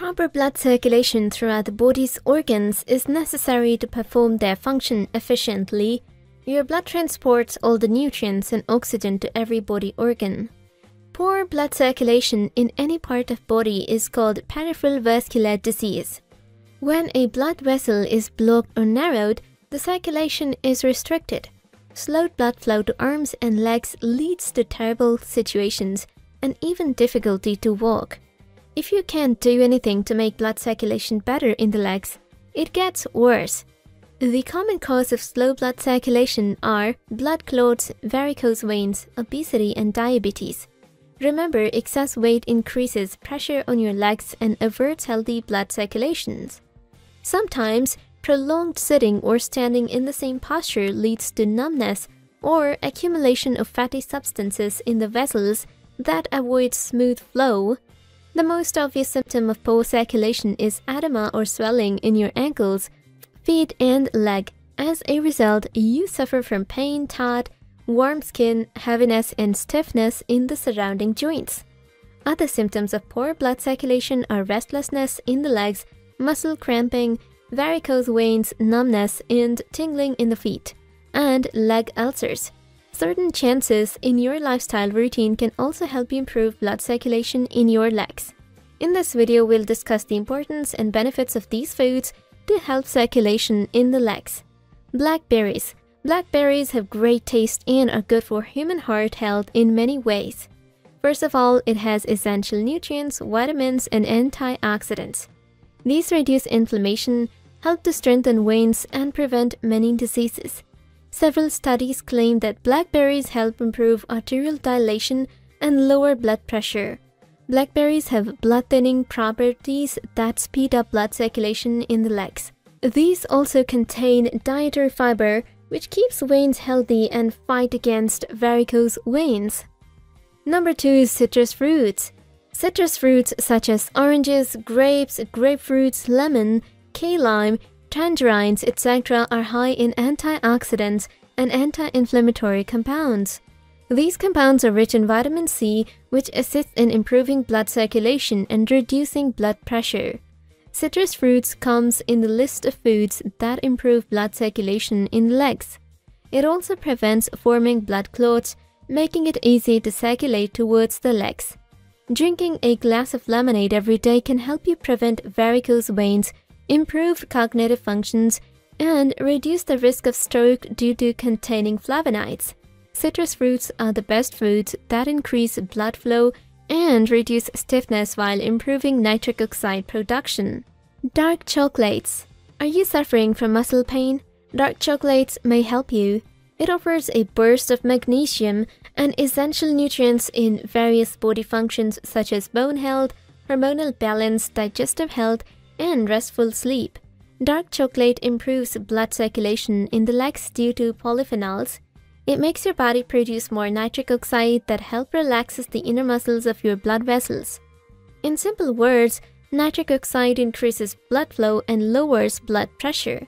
Proper blood circulation throughout the body's organs is necessary to perform their function efficiently. Your blood transports all the nutrients and oxygen to every body organ. Poor blood circulation in any part of body is called peripheral vascular disease. When a blood vessel is blocked or narrowed, the circulation is restricted. Slowed blood flow to arms and legs leads to terrible situations and even difficulty to walk. If you can't do anything to make blood circulation better in the legs, it gets worse. The common cause of slow blood circulation are blood clots, varicose veins, obesity, and diabetes. Remember, excess weight increases pressure on your legs and averts healthy blood circulations. Sometimes, prolonged sitting or standing in the same posture leads to numbness or accumulation of fatty substances in the vessels that avoid smooth flow. The most obvious symptom of poor circulation is edema or swelling in your ankles, feet, and leg. As a result, you suffer from pain, taut, warm skin, heaviness, and stiffness in the surrounding joints. Other symptoms of poor blood circulation are restlessness in the legs, muscle cramping, varicose veins, numbness, and tingling in the feet, and leg ulcers. Certain chances in your lifestyle routine can also help you improve blood circulation in your legs. In this video, we'll discuss the importance and benefits of these foods to help circulation in the legs. Blackberries. Blackberries have great taste and are good for human heart health in many ways. First of all, it has essential nutrients, vitamins, and antioxidants. These reduce inflammation, help to strengthen veins, and prevent many diseases. Several studies claim that blackberries help improve arterial dilation and lower blood pressure. Blackberries have blood thinning properties that speed up blood circulation in the legs. These also contain dietary fiber, which keeps veins healthy and fight against varicose veins. Number 2 is citrus fruits. Citrus fruits such as oranges, grapes, grapefruits, lemon, key lime, tangerines, etc. are high in antioxidants and anti-inflammatory compounds. These compounds are rich in vitamin C, which assists in improving blood circulation and reducing blood pressure. Citrus fruits comes in the list of foods that improve blood circulation in legs. It also prevents forming blood clots, making it easy to circulate towards the legs. Drinking a glass of lemonade every day can help you prevent varicose veins improve cognitive functions, and reduce the risk of stroke due to containing flavonoids. Citrus fruits are the best foods that increase blood flow and reduce stiffness while improving nitric oxide production. Dark chocolates. Are you suffering from muscle pain? Dark chocolates may help you. It offers a burst of magnesium and essential nutrients in various body functions such as bone health, hormonal balance, digestive health, and restful sleep. Dark chocolate improves blood circulation in the legs due to polyphenols. It makes your body produce more nitric oxide that help relaxes the inner muscles of your blood vessels. In simple words, nitric oxide increases blood flow and lowers blood pressure.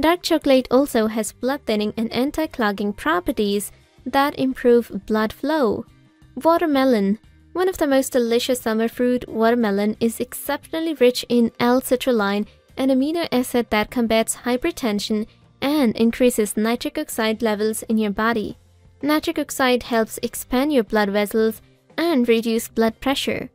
Dark chocolate also has blood thinning and anti-clogging properties that improve blood flow. Watermelon one of the most delicious summer fruit, watermelon, is exceptionally rich in L-citrulline, an amino acid that combats hypertension and increases nitric oxide levels in your body. Nitric oxide helps expand your blood vessels and reduce blood pressure.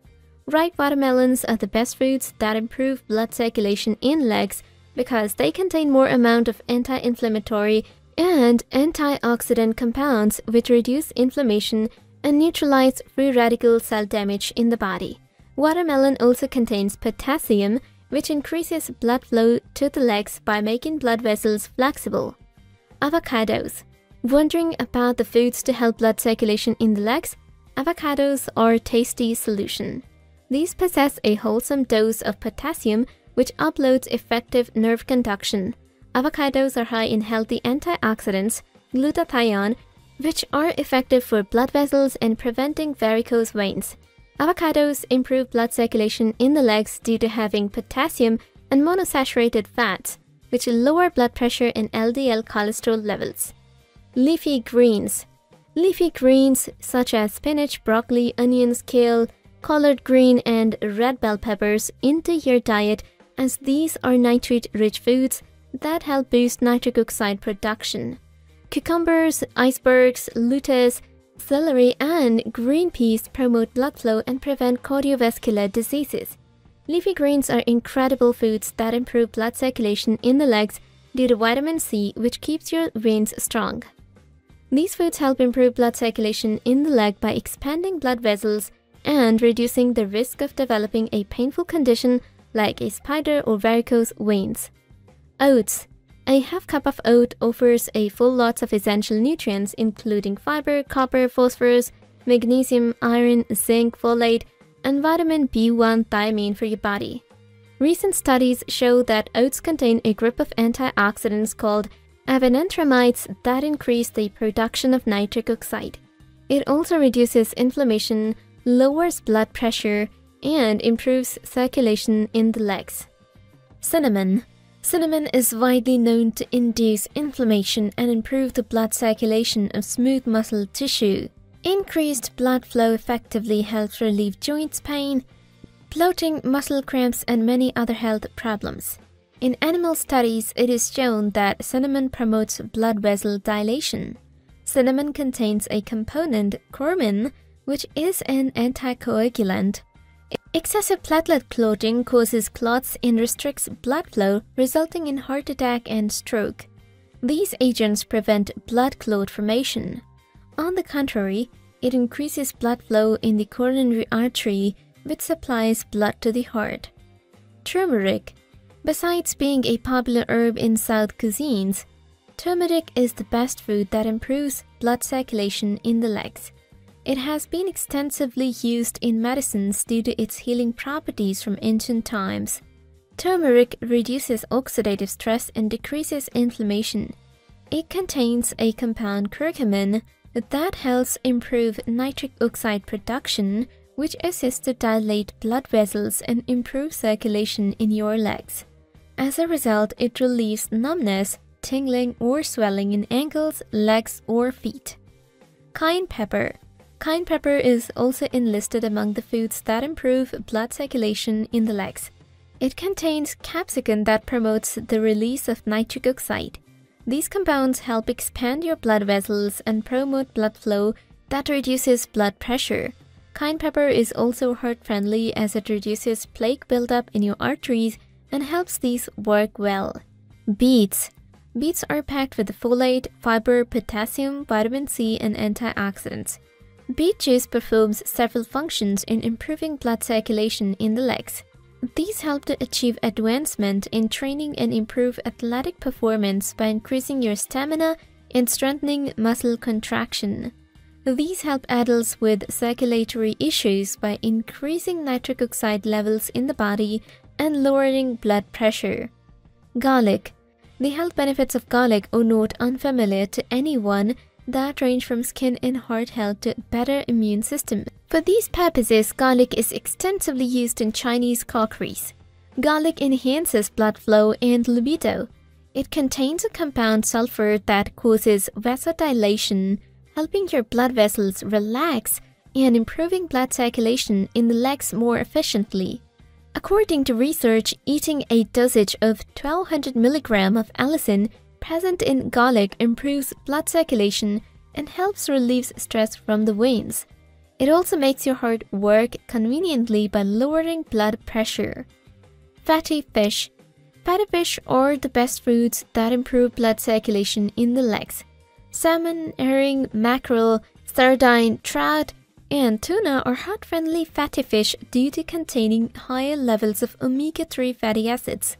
Ripe watermelons are the best foods that improve blood circulation in legs because they contain more amount of anti-inflammatory and antioxidant compounds which reduce inflammation and neutralize free radical cell damage in the body. Watermelon also contains potassium, which increases blood flow to the legs by making blood vessels flexible. Avocados. Wondering about the foods to help blood circulation in the legs? Avocados are a tasty solution. These possess a wholesome dose of potassium, which uploads effective nerve conduction. Avocados are high in healthy antioxidants, glutathione, which are effective for blood vessels and preventing varicose veins. Avocados improve blood circulation in the legs due to having potassium and monosaturated fats, which lower blood pressure and LDL cholesterol levels. Leafy greens. Leafy greens such as spinach, broccoli, onions, kale, collard green and red bell peppers into your diet as these are nitrate-rich foods that help boost nitric oxide production. Cucumbers, icebergs, lettuce, celery, and green peas promote blood flow and prevent cardiovascular diseases. Leafy greens are incredible foods that improve blood circulation in the legs due to vitamin C, which keeps your veins strong. These foods help improve blood circulation in the leg by expanding blood vessels and reducing the risk of developing a painful condition like a spider or varicose veins. Oats. A half cup of oat offers a full lot of essential nutrients including fiber, copper, phosphorus, magnesium, iron, zinc, folate, and vitamin B1 thiamine for your body. Recent studies show that oats contain a group of antioxidants called avenanthramides that increase the production of nitric oxide. It also reduces inflammation, lowers blood pressure, and improves circulation in the legs. Cinnamon. Cinnamon is widely known to induce inflammation and improve the blood circulation of smooth muscle tissue. Increased blood flow effectively helps relieve joints pain, bloating, muscle cramps, and many other health problems. In animal studies, it is shown that cinnamon promotes blood vessel dilation. Cinnamon contains a component, curcumin, which is an anticoagulant. Excessive platelet clotting causes clots and restricts blood flow, resulting in heart attack and stroke. These agents prevent blood clot formation. On the contrary, it increases blood flow in the coronary artery, which supplies blood to the heart. Turmeric. Besides being a popular herb in South cuisines, turmeric is the best food that improves blood circulation in the legs. It has been extensively used in medicines due to its healing properties from ancient times. Turmeric reduces oxidative stress and decreases inflammation. It contains a compound curcumin that helps improve nitric oxide production, which assists to dilate blood vessels and improve circulation in your legs. As a result, it relieves numbness, tingling, or swelling in ankles, legs, or feet. Cayenne pepper Cayenne pepper is also enlisted among the foods that improve blood circulation in the legs. It contains capsaicin that promotes the release of nitric oxide. These compounds help expand your blood vessels and promote blood flow that reduces blood pressure. Cayenne pepper is also heart friendly as it reduces plaque buildup in your arteries and helps these work well. Beets Beets are packed with folate, fiber, potassium, vitamin C, and antioxidants. Beet juice performs several functions in improving blood circulation in the legs. These help to achieve advancement in training and improve athletic performance by increasing your stamina and strengthening muscle contraction. These help adults with circulatory issues by increasing nitric oxide levels in the body and lowering blood pressure. Garlic. The health benefits of garlic are not unfamiliar to anyone that range from skin and heart health to better immune system. For these purposes, garlic is extensively used in Chinese cookeries. Garlic enhances blood flow and libido. It contains a compound sulfur that causes vasodilation, helping your blood vessels relax and improving blood circulation in the legs more efficiently. According to research, eating a dosage of 1200 mg of allicin present in garlic improves blood circulation and helps relieve stress from the veins. It also makes your heart work conveniently by lowering blood pressure. Fatty fish. Fatty fish are the best foods that improve blood circulation in the legs. Salmon, herring, mackerel, sardine, trout, and tuna are heart-friendly fatty fish due to containing higher levels of omega-3 fatty acids.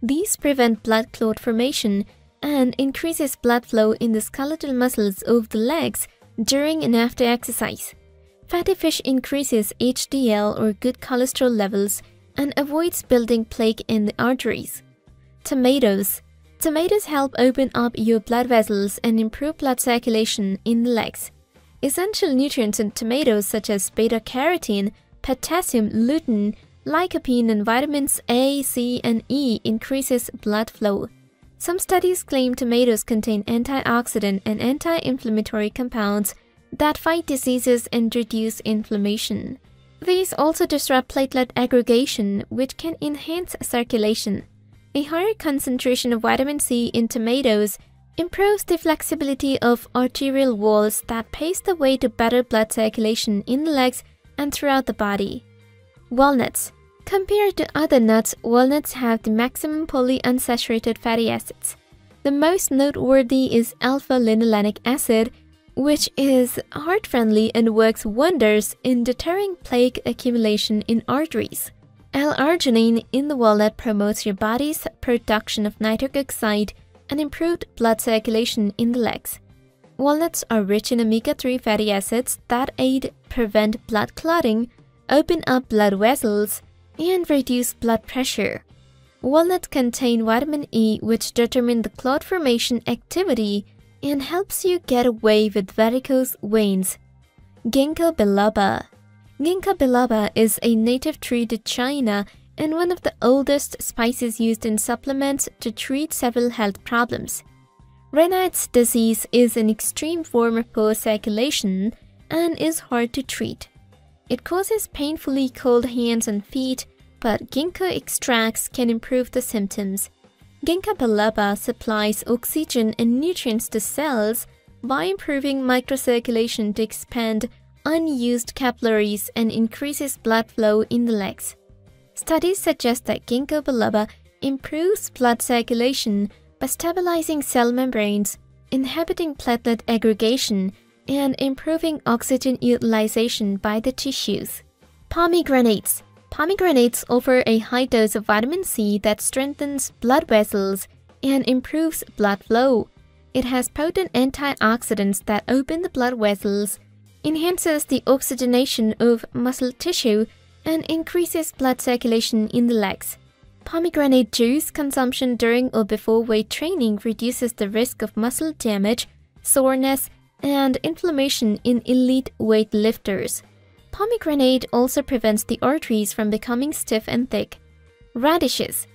These prevent blood clot formation and increases blood flow in the skeletal muscles of the legs during and after exercise. Fatty fish increases HDL or good cholesterol levels and avoids building plaque in the arteries. Tomatoes. Tomatoes help open up your blood vessels and improve blood circulation in the legs. Essential nutrients in tomatoes such as beta-carotene, potassium, lutein, lycopene and vitamins A, C, and E increases blood flow. Some studies claim tomatoes contain antioxidant and anti-inflammatory compounds that fight diseases and reduce inflammation. These also disrupt platelet aggregation, which can enhance circulation. A higher concentration of vitamin C in tomatoes improves the flexibility of arterial walls that paves the way to better blood circulation in the legs and throughout the body. Walnuts. Compared to other nuts, walnuts have the maximum polyunsaturated fatty acids. The most noteworthy is alpha-linolenic acid, which is heart-friendly and works wonders in deterring plaque accumulation in arteries. L-arginine in the walnut promotes your body's production of nitric oxide and improved blood circulation in the legs. Walnuts are rich in omega-3 fatty acids that aid prevent blood clotting, open up blood vessels, and reduce blood pressure. Walnuts contain vitamin E which determine the clot formation activity and helps you get away with varicose veins. Ginkgo biloba Ginkgo biloba is a native tree to China and one of the oldest spices used in supplements to treat several health problems. Raynaud's disease is an extreme form of poor circulation and is hard to treat. It causes painfully cold hands and feet, but ginkgo extracts can improve the symptoms. Ginkgo biloba supplies oxygen and nutrients to cells by improving microcirculation to expand unused capillaries and increases blood flow in the legs. Studies suggest that ginkgo biloba improves blood circulation by stabilizing cell membranes, inhibiting platelet aggregation, and improving oxygen utilization by the tissues. Pomegranates Pomegranates offer a high dose of vitamin C that strengthens blood vessels and improves blood flow. It has potent antioxidants that open the blood vessels enhances the oxygenation of muscle tissue, and increases blood circulation in the legs. Pomegranate juice consumption during or before weight training reduces the risk of muscle damage, soreness, and inflammation in elite weightlifters. Pomegranate also prevents the arteries from becoming stiff and thick. Radishes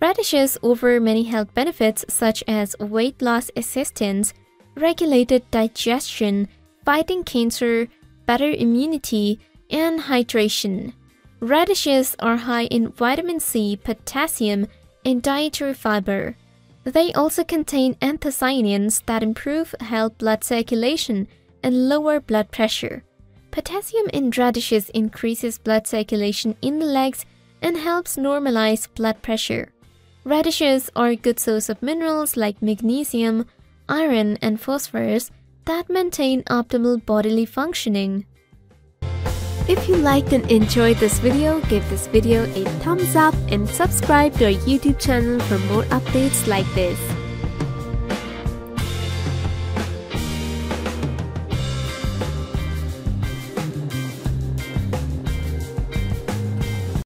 Radishes offer many health benefits such as weight loss assistance, regulated digestion, fighting cancer, better immunity, and hydration. Radishes are high in vitamin C, potassium, and dietary fiber. They also contain anthocyanins that improve health blood circulation and lower blood pressure. Potassium in radishes increases blood circulation in the legs and helps normalize blood pressure. Radishes are a good source of minerals like magnesium, iron, and phosphorus that maintain optimal bodily functioning. If you liked and enjoyed this video, give this video a thumbs up and subscribe to our YouTube channel for more updates like this.